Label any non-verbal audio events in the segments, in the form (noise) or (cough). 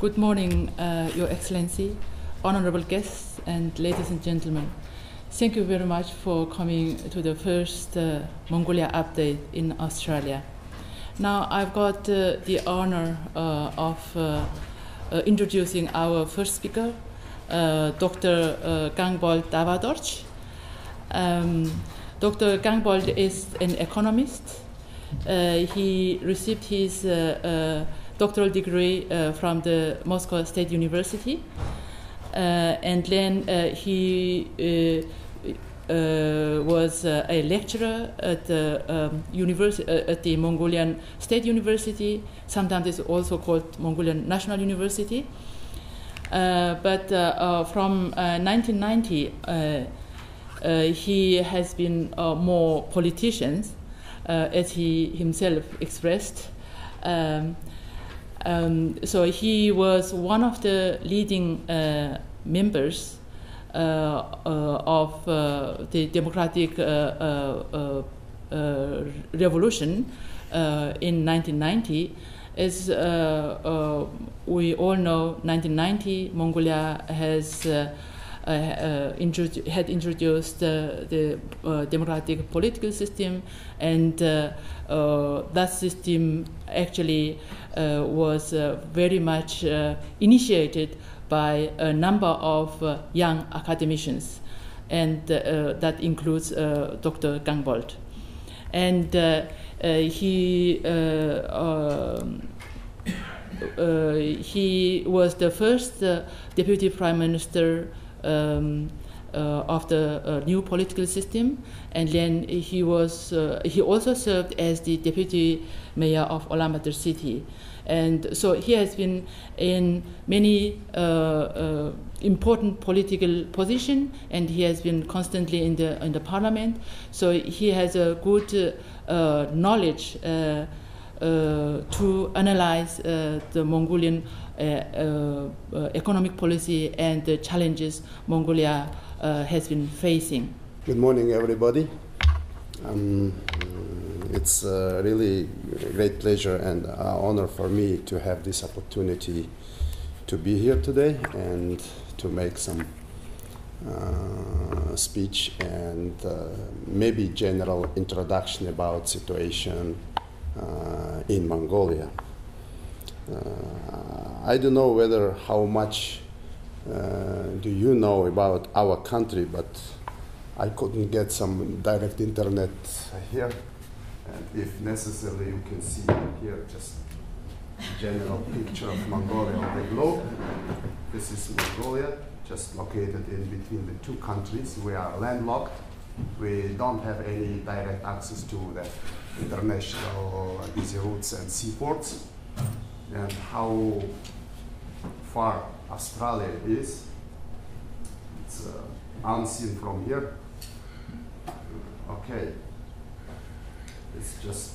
Good morning, uh, Your Excellency, honorable guests, and ladies and gentlemen. Thank you very much for coming to the first uh, Mongolia update in Australia. Now, I've got uh, the honor uh, of uh, uh, introducing our first speaker, Dr. Ganbold Davaadorj. Um, Dr. Ganbold is an economist. he received his doctoral degree uh, from the Moscow State University. Uh, and then uh, he uh, uh, was uh, a lecturer at the um, university at the Mongolian State University. Sometimes it's also called Mongolian National University. but from 1990, he has been more politicians, as he himself expressed. Um, um, so he was one of the leading uh, members uh, uh, of uh, the democratic uh, uh, revolution in 1990. As we all know, 1990 Mongolia has Uh, uh, introdu had introduced the uh, democratic political system, and uh, that system actually was very much initiated by a number of young academicians, and that includes Dr. Ganbold. And he um, (coughs) uh, he was the first uh, deputy prime minister um, uh, of the uh, new political system, and then he was uh, he also served as the deputy mayor of Ulaanbaatar city, and so he has been in many uh, uh, important political position, and he has been constantly in the in the parliament. So he has a good uh, knowledge. To analyze the Mongolian uh, uh, economic policy and the challenges Mongolia uh, has been facing. Good morning, everybody. Um, it's a really great pleasure and an honor for me to have this opportunity to be here today and to make some uh, speech and uh, maybe general introduction about situation uh, in Mongolia. Uh, I don't know whether how much uh, do you know about our country, but I couldn't get some direct internet here. And if necessary, you can see here just general picture of Mongolia on the globe. This is Mongolia, just located in between the two countries. We are landlocked. We don't have any direct access to the international easy routes and seaports and how far Australia is. It's uh, unseen from here. Okay, it's just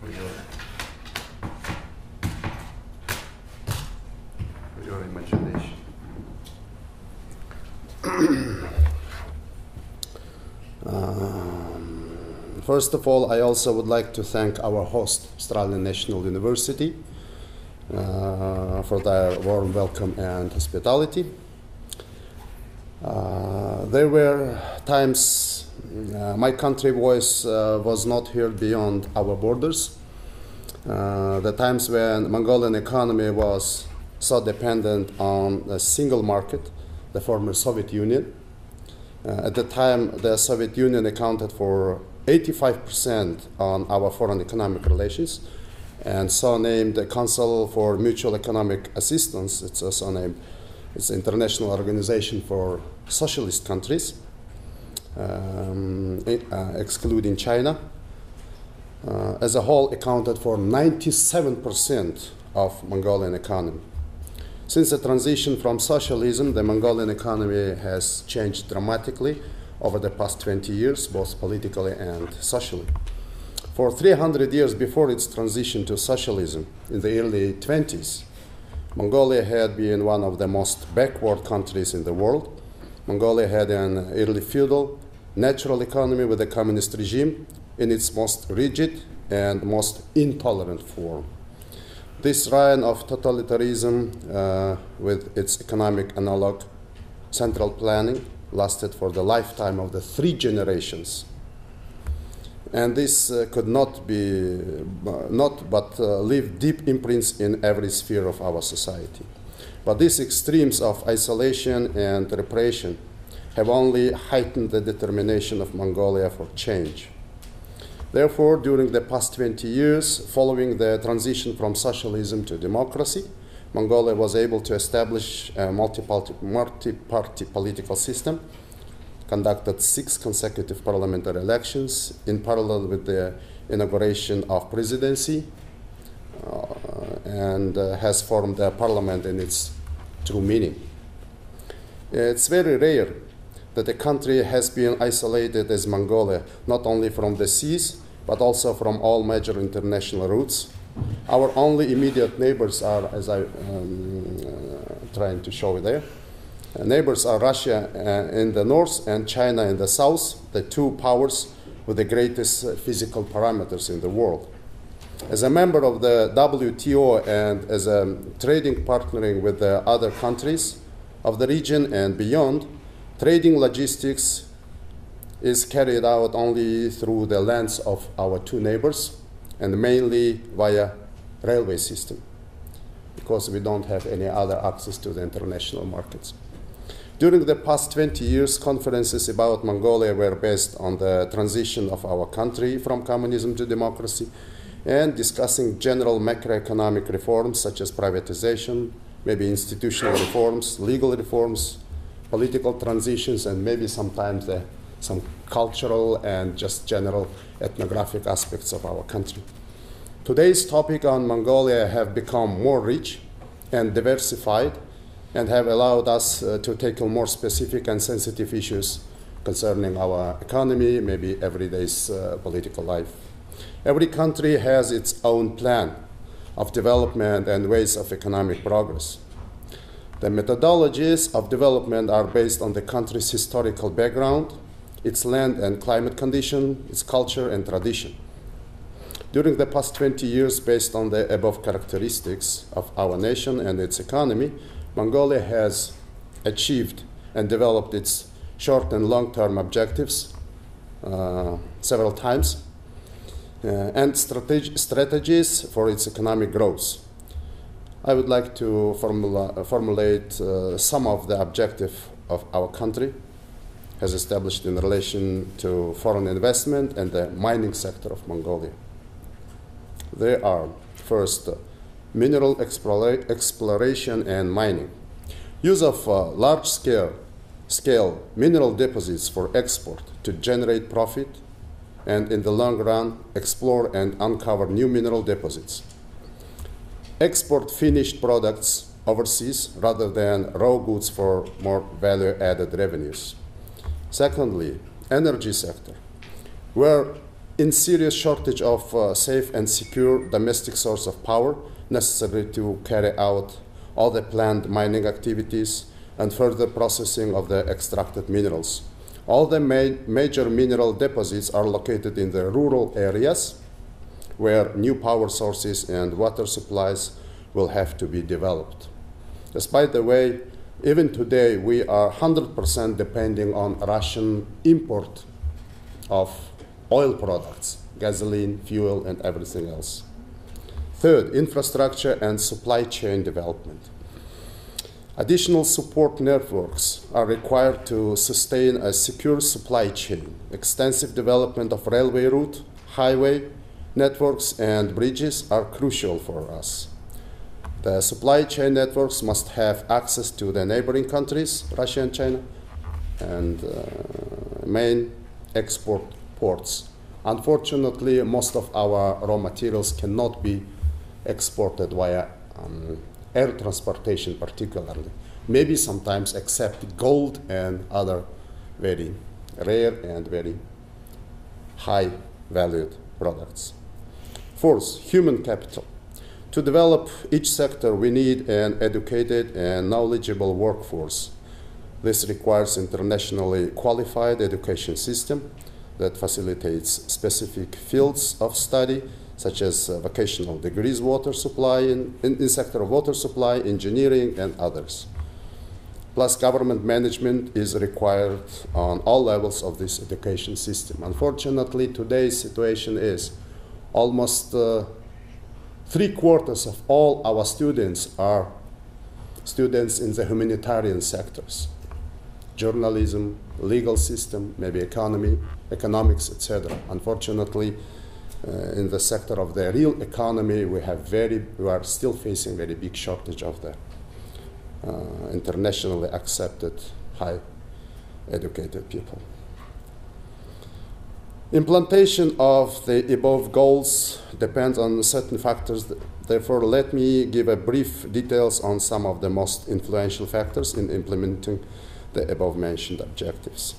for your, for your imagination. First of all, I also would like to thank our host, Australian National University, uh, for their warm welcome and hospitality. Uh, there were times uh, my country voice uh, was not heard beyond our borders. Uh, the times when Mongolian economy was so dependent on a single market, the former Soviet Union. Uh, at the time, the Soviet Union accounted for 85% on our foreign economic relations, and so named the Council for Mutual Economic Assistance. It's also named it's an international organization for socialist countries, um, uh, excluding China. Uh, as a whole, accounted for 97% of Mongolian economy. Since the transition from socialism, the Mongolian economy has changed dramatically over the past 20 years, both politically and socially. For 300 years before its transition to socialism in the early 20s, Mongolia had been one of the most backward countries in the world. Mongolia had an early feudal, natural economy with a communist regime in its most rigid and most intolerant form. This reign of totalitarianism, uh, with its economic analog, central planning, lasted for the lifetime of the three generations. And this uh, could not be, uh, not but uh, leave deep imprints in every sphere of our society. But these extremes of isolation and repression have only heightened the determination of Mongolia for change. Therefore, during the past 20 years, following the transition from socialism to democracy, Mongolia was able to establish a multi-party, political system, conducted six consecutive parliamentary elections in parallel with the inauguration of presidency, uh, and uh, has formed a parliament in its true meaning. It's very rare that a country has been isolated as Mongolia, not only from the seas, but also from all major international routes. Our only immediate neighbors are, as I um, uh, trying to show there, uh, neighbors are Russia uh, in the north and China in the south, the two powers with the greatest uh, physical parameters in the world. As a member of the WTO and as a trading partnering with the other countries of the region and beyond, trading logistics is carried out only through the lens of our two neighbors and mainly via railway system because we don't have any other access to the international markets. During the past 20 years, conferences about Mongolia were based on the transition of our country from communism to democracy and discussing general macroeconomic reforms such as privatization, maybe institutional reforms, legal reforms, political transitions, and maybe sometimes the, some cultural and just general ethnographic aspects of our country. Today's topic on Mongolia have become more rich and diversified and have allowed us uh, to tackle more specific and sensitive issues concerning our economy, maybe everyday's uh, political life. Every country has its own plan of development and ways of economic progress. The methodologies of development are based on the country's historical background, its land and climate condition, its culture and tradition. During the past 20 years, based on the above characteristics of our nation and its economy, Mongolia has achieved and developed its short and long term objectives uh, several times uh, and strateg- strategies for its economic growth. I would like to formula, formulate uh, some of the objective of our country has established in relation to foreign investment and the mining sector of Mongolia. There are first mineral explora- exploration and mining, use of uh, large scale scale mineral deposits for export to generate profit and in the long run explore and uncover new mineral deposits. Export finished products overseas rather than raw goods for more value added revenues. Secondly, energy sector. We're in serious shortage of uh, safe and secure domestic source of power necessary to carry out all the planned mining activities and further processing of the extracted minerals. All the ma- major mineral deposits are located in the rural areas where new power sources and water supplies will have to be developed. Despite the way, even today we are 100% depending on Russian import of oil products, gasoline, fuel, and everything else. Third, infrastructure and supply chain development. Additional support networks are required to sustain a secure supply chain. Extensive development of railway route, highway networks, and bridges are crucial for us. The supply chain networks must have access to the neighboring countries, Russia and China, and uh, main export ports. Unfortunately, most of our raw materials cannot be exported via um, air transportation particularly. Maybe sometimes except gold and other very rare and very high valued products. Fourth, human capital. To develop each sector, we need an educated and knowledgeable workforce. This requires internationally qualified education system that facilitates specific fields of study such as uh, vocational degrees, water supply, in, in, in sector of water supply, engineering, and others. Plus, government management is required on all levels of this education system. Unfortunately, today's situation is almost uh, three quarters of all our students are students in the humanitarian sectors journalism, legal system, maybe economy, economics, etc. Unfortunately, uh, in the sector of the real economy, we have very, we are still facing very big shortage of the uh, internationally accepted, high educated people. Implementation of the above goals depends on certain factors. Therefore, let me give a brief details on some of the most influential factors in implementing the above mentioned objectives.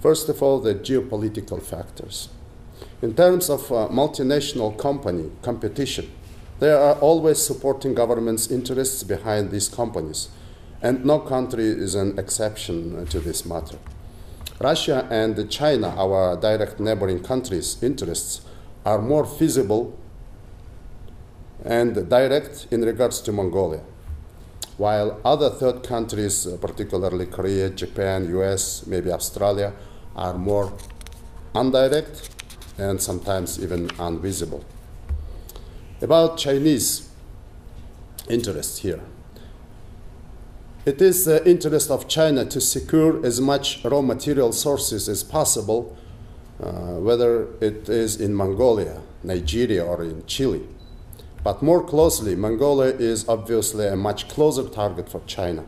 First of all, the geopolitical factors. In terms of uh, multinational company competition, there are always supporting government's interests behind these companies, and no country is an exception to this matter. Russia and China, our direct neighboring countries' interests, are more feasible and direct in regards to Mongolia while other third countries, particularly Korea, Japan, US, maybe Australia, are more indirect and sometimes even invisible. About Chinese interests here. It is the interest of China to secure as much raw material sources as possible, uh, whether it is in Mongolia, Nigeria, or in Chile. But more closely, Mongolia is obviously a much closer target for China.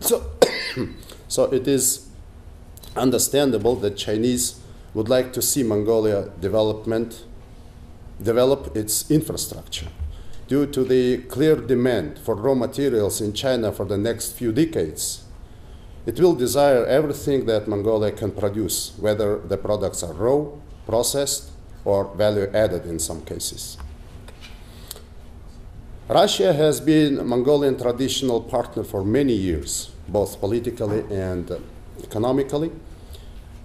So, (coughs) so it is understandable that Chinese would like to see Mongolia development develop its infrastructure. Due to the clear demand for raw materials in China for the next few decades, it will desire everything that Mongolia can produce, whether the products are raw, processed, or value added in some cases. Russia has been a Mongolian traditional partner for many years, both politically and economically.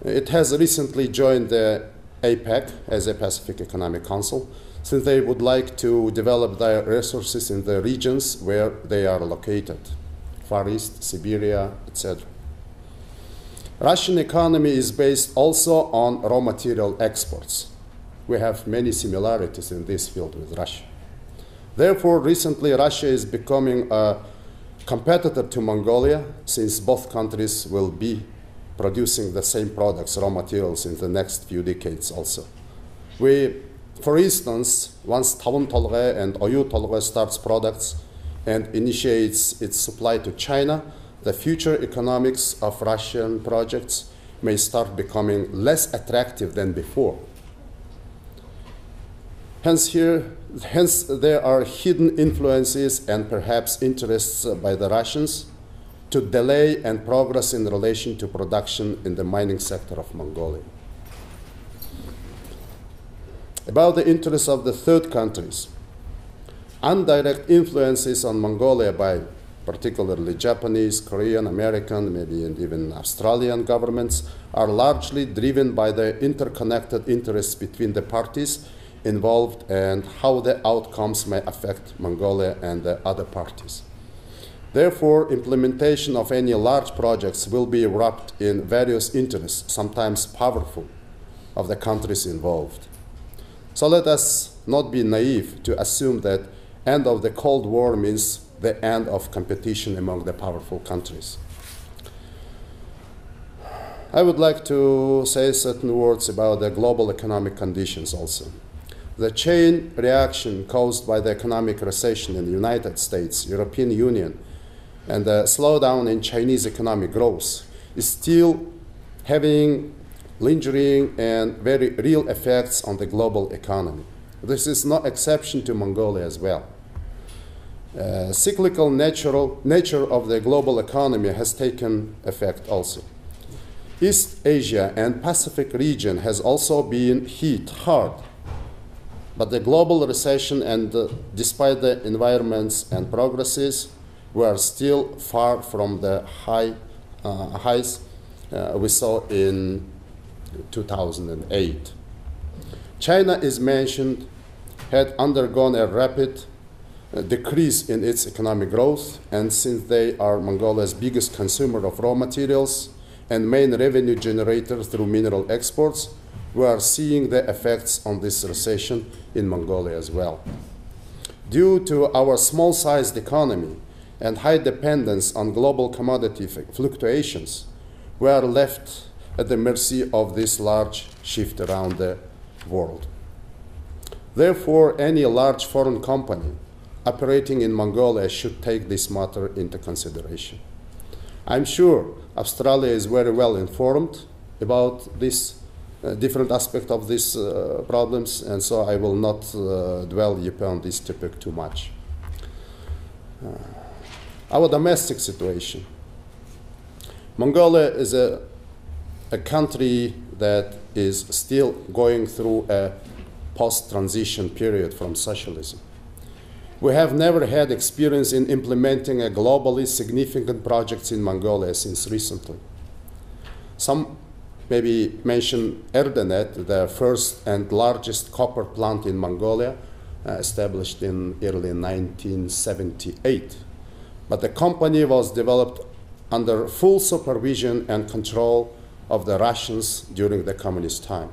It has recently joined the APEC as a Pacific Economic Council, since they would like to develop their resources in the regions where they are located, Far East, Siberia, etc. Russian economy is based also on raw material exports. We have many similarities in this field with Russia. Therefore, recently Russia is becoming a competitor to Mongolia since both countries will be producing the same products, raw materials, in the next few decades also. We, for instance, once Tavan Tolgoi and Oyu Tolgoi starts products and initiates its supply to China, the future economics of Russian projects may start becoming less attractive than before. Hence, here, hence there are hidden influences and perhaps interests by the Russians to delay and progress in relation to production in the mining sector of Mongolia. About the interests of the third countries, indirect influences on Mongolia by particularly Japanese, Korean, American, maybe even Australian governments, are largely driven by the interconnected interests between the parties involved and how the outcomes may affect Mongolia and the other parties. Therefore, implementation of any large projects will be wrapped in various interests, sometimes powerful, of the countries involved. So let us not be naive to assume that end of the Cold War means the end of competition among the powerful countries. I would like to say certain words about the global economic conditions also. The chain reaction caused by the economic recession in the United States, European Union, and the slowdown in Chinese economic growth is still having lingering and very real effects on the global economy. This is no exception to Mongolia as well. Uh, cyclical natural, nature of the global economy has taken effect also. East Asia and Pacific region has also been hit hard but the global recession, and uh, despite the environments and progresses, we are still far from the high uh, highs uh, we saw in 2008. China is mentioned had undergone a rapid uh, decrease in its economic growth, and since they are Mongolia's biggest consumer of raw materials and main revenue generator through mineral exports, we are seeing the effects on this recession in Mongolia as well. Due to our small sized economy and high dependence on global commodity fluctuations, we are left at the mercy of this large shift around the world. Therefore, any large foreign company operating in Mongolia should take this matter into consideration. I'm sure Australia is very well informed about this uh, different aspect of these uh, problems, and so I will not uh, dwell upon this topic too much. Uh, our domestic situation. Mongolia is a, a country that is still going through a post transition period from socialism. We have never had experience in implementing a globally significant projects in Mongolia since recently. Some maybe mention Erdenet, the first and largest copper plant in Mongolia, uh, established in early 1978. But the company was developed under full supervision and control of the Russians during the communist time.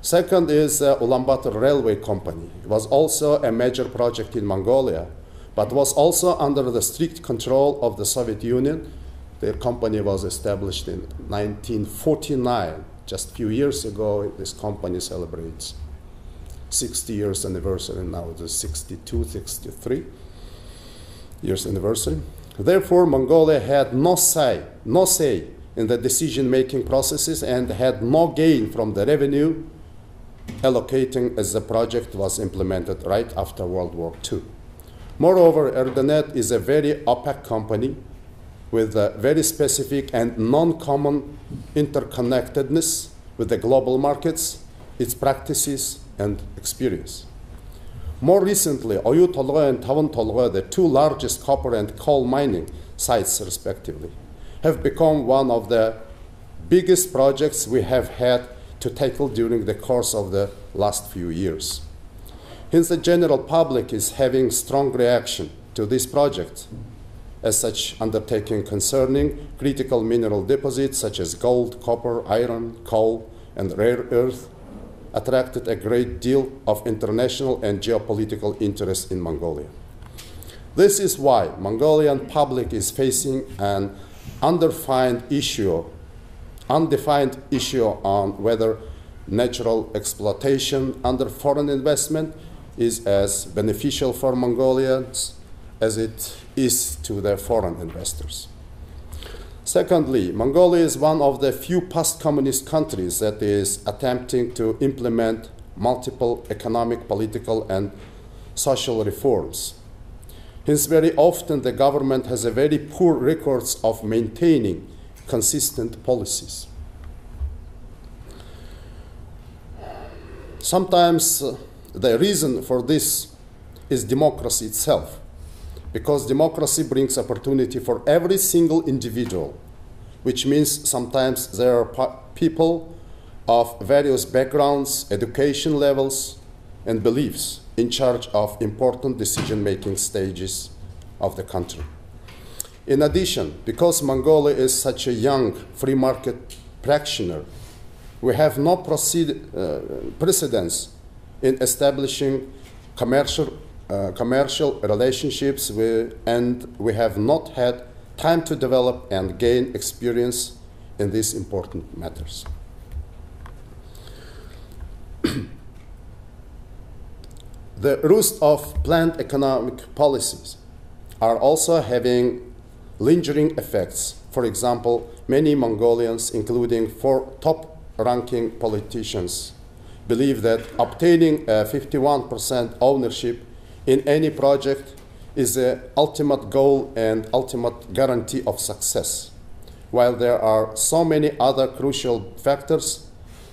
Second is uh, Ulaanbaatar Railway Company. It was also a major project in Mongolia, but was also under the strict control of the Soviet Union. The company was established in 1949. Just a few years ago, this company celebrates 60 years anniversary. Now is 62, 63 years anniversary. Therefore, Mongolia had no say, no say in the decision-making processes and had no gain from the revenue allocating as the project was implemented right after World War II. Moreover, Erdenet is a very opaque company with a very specific and non-common interconnectedness with the global markets, its practices, and experience. More recently, Oyu Tolgoi and Tavan Tolgoi, the two largest copper and coal mining sites respectively, have become one of the biggest projects we have had to tackle during the course of the last few years. Hence, the general public is having strong reaction to this project as such undertaking concerning critical mineral deposits such as gold, copper, iron, coal, and rare earth attracted a great deal of international and geopolitical interest in Mongolia. This is why Mongolian public is facing an undefined issue undefined issue on whether natural exploitation under foreign investment is as beneficial for Mongolians as it is to their foreign investors. Secondly, Mongolia is one of the few post communist countries that is attempting to implement multiple economic, political, and social reforms. Hence, very often the government has a very poor records of maintaining consistent policies. Sometimes uh, the reason for this is democracy itself, because democracy brings opportunity for every single individual, which means sometimes there are people of various backgrounds, education levels, and beliefs in charge of important decision making stages of the country. In addition, because Mongolia is such a young free market practitioner, we have no proceed, uh, precedence in establishing commercial, uh, commercial relationships with, and we have not had time to develop and gain experience in these important matters. The roots of planned economic policies are also having lingering effects. For example, many Mongolians, including four top ranking politicians, believe that obtaining a 51% ownership in any project is the ultimate goal and ultimate guarantee of success, while there are so many other crucial factors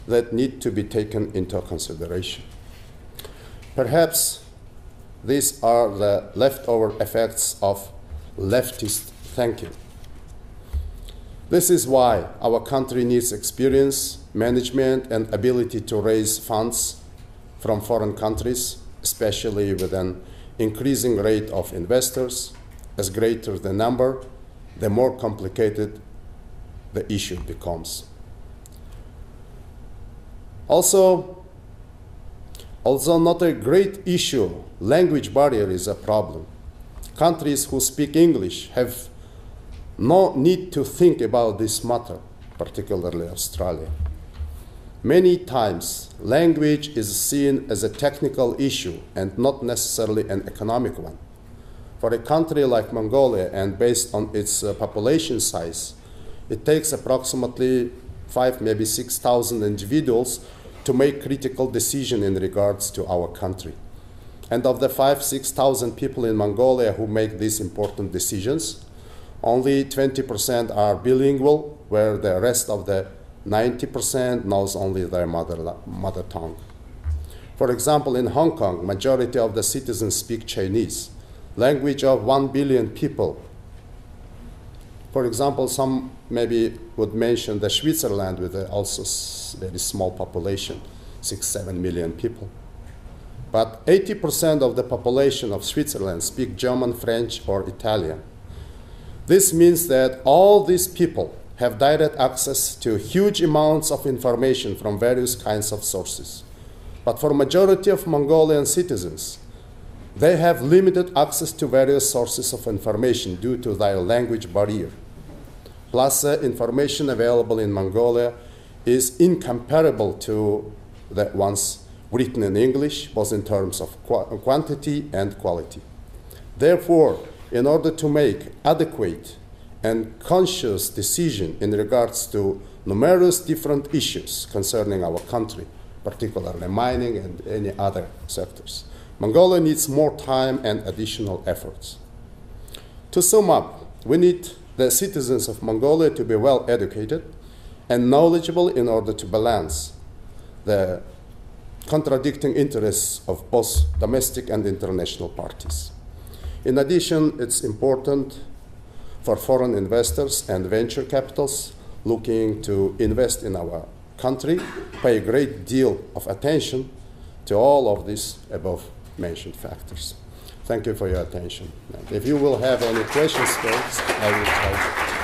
that need to be taken into consideration. Perhaps these are the leftover effects of leftist thinking. This is why our country needs experience, management, and ability to raise funds from foreign countries, especially with an increasing rate of investors. As greater the number, the more complicated the issue becomes. Also, although not a great issue, language barrier is a problem. Countries who speak English have no need to think about this matter, particularly Australia. Many times, language is seen as a technical issue and not necessarily an economic one. For a country like Mongolia, and based on its uh, population size, it takes approximately five, maybe 6,000 individuals to make critical decisions in regards to our country. And of the five, 6,000 people in Mongolia who make these important decisions, only 20% are bilingual, where the rest of the 90% knows only their mother, mother tongue. For example, in Hong Kong, majority of the citizens speak Chinese, language of 1 billion people. For example, some maybe would mention the Switzerland with also very small population, 6, 7 million people. But 80% of the population of Switzerland speak German, French, or Italian. This means that all these people have direct access to huge amounts of information from various kinds of sources. But for majority of Mongolian citizens, they have limited access to various sources of information due to their language barrier. Plus, uh, information available in Mongolia is incomparable to the ones written in English, both in terms of qu quantity and quality. Therefore, in order to make adequate and conscious decision in regards to numerous different issues concerning our country, particularly mining and any other sectors. Mongolia needs more time and additional efforts. To sum up, we need the citizens of Mongolia to be well educated and knowledgeable in order to balance the contradicting interests of both domestic and international parties. In addition, it's important for foreign investors and venture capitals looking to invest in our country pay a great deal of attention to all of these above mentioned factors. Thank you for your attention. And if you will have any questions, folks, I will try.